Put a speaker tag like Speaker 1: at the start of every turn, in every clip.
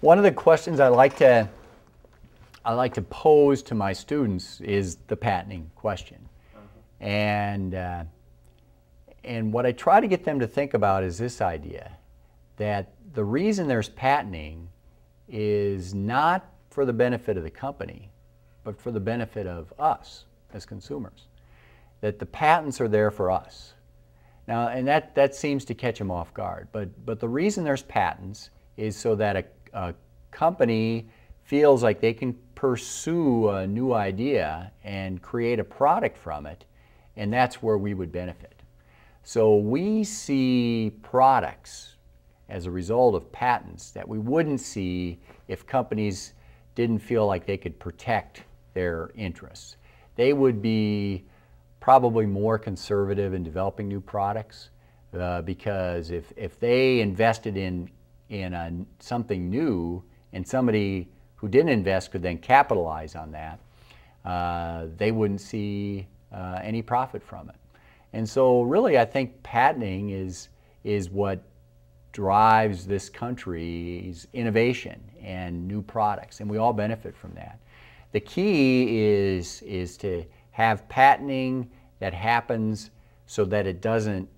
Speaker 1: One of the questions I like to I like to pose to my students is the patenting question, and uh, and what I try to get them to think about is this idea that the reason there's patenting is not for the benefit of the company, but for the benefit of us as consumers. That the patents are there for us. Now, and that, that seems to catch them off guard, but, but the reason there's patents is so that a, a company feels like they can pursue a new idea and create a product from it, and that's where we would benefit. So we see products as a result of patents that we wouldn't see if companies didn't feel like they could protect their interests. They would be probably more conservative in developing new products uh, because if, if they invested in, in a, something new and somebody who didn't invest could then capitalize on that, uh, they wouldn't see uh, any profit from it. And so really I think patenting is, is what drives this country's innovation and new products, and we all benefit from that. The key is, is to have patenting that happens so that it doesn't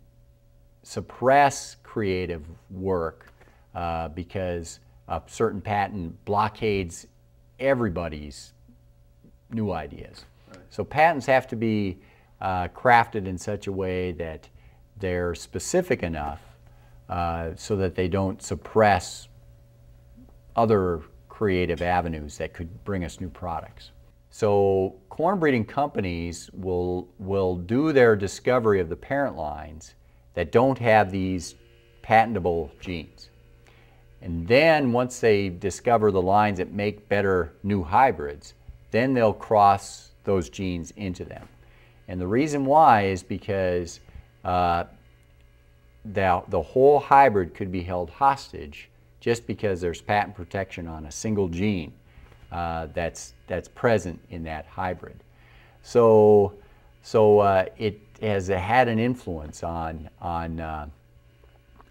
Speaker 1: suppress creative work uh, because a certain patent blockades everybody's new ideas. Right. So patents have to be uh, crafted in such a way that they're specific enough uh, so that they don't suppress other creative avenues that could bring us new products. So corn breeding companies will, will do their discovery of the parent lines that don't have these patentable genes. And then once they discover the lines that make better new hybrids, then they'll cross those genes into them. And the reason why is because uh, the, the whole hybrid could be held hostage just because there's patent protection on a single gene uh, that's, that's present in that hybrid. So, so uh, it has had an influence on, on, uh,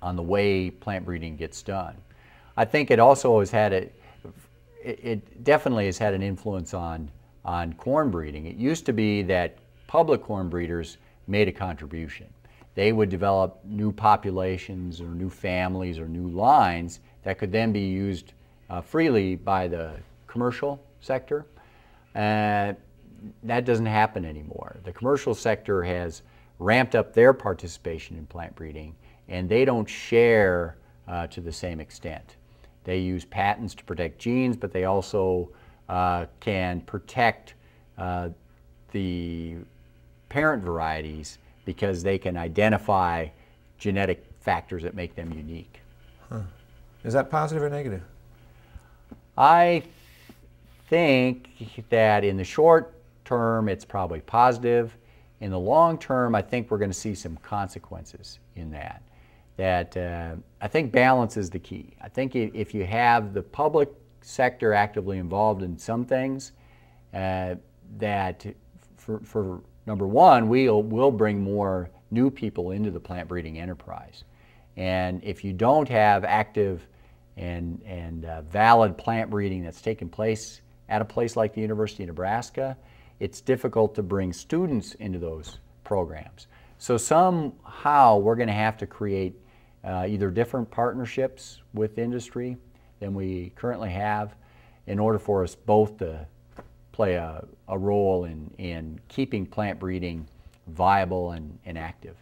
Speaker 1: on the way plant breeding gets done. I think it also has had a, it, it definitely has had an influence on, on corn breeding. It used to be that public corn breeders made a contribution they would develop new populations or new families or new lines that could then be used uh, freely by the commercial sector. Uh, that doesn't happen anymore. The commercial sector has ramped up their participation in plant breeding and they don't share uh, to the same extent. They use patents to protect genes, but they also uh, can protect uh, the parent varieties because they can identify genetic factors that make them unique.
Speaker 2: Huh. Is that positive or negative?
Speaker 1: I think that in the short term it's probably positive. In the long term, I think we're going to see some consequences in that. That uh, I think balance is the key. I think if you have the public sector actively involved in some things, uh, that for, for number one, we'll, we'll bring more new people into the plant breeding enterprise. And if you don't have active and, and uh, valid plant breeding that's taking place at a place like the University of Nebraska, it's difficult to bring students into those programs. So somehow we're going to have to create uh, either different partnerships with industry than we currently have in order for us both to play a, a role in, in keeping plant breeding viable and, and active.